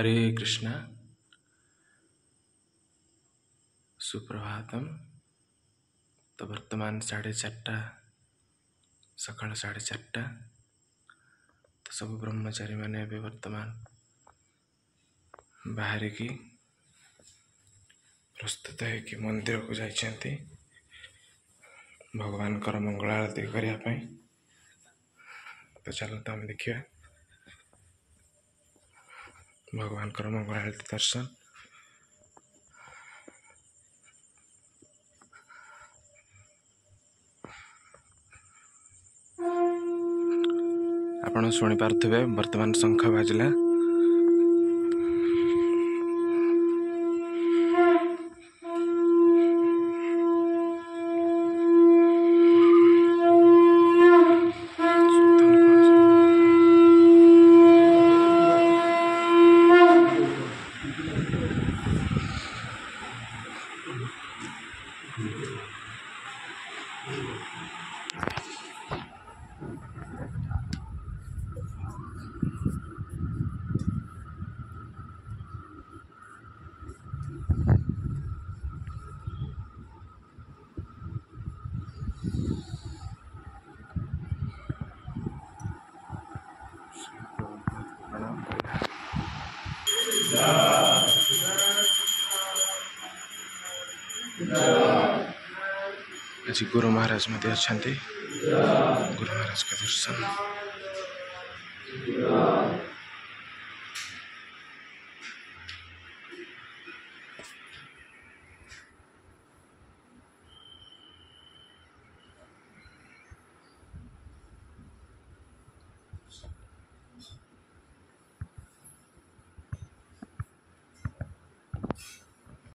हरे कृष्णा सुप्रभातम तो वर्तमान साढ़े चारटा सका साढ़े चारटा तो सब ब्रह्मचारी मैंने अभी वर्तमान बाहर की प्रस्तुत है कि मंदिर को जाती भगवान मंगला आरती करने तो चलो तो आम देखा भगवान कर्म भारत दर्शन आपण शुणिपे वर्तमान शख बाजला Yeah. Dạ. ଆଜି ଗୁରୁ ମହାରାଜ ମଧ୍ୟ ଅଛନ୍ତି ଗୁରୁ ମହାରାଜଙ୍କ ଦର୍ଶନ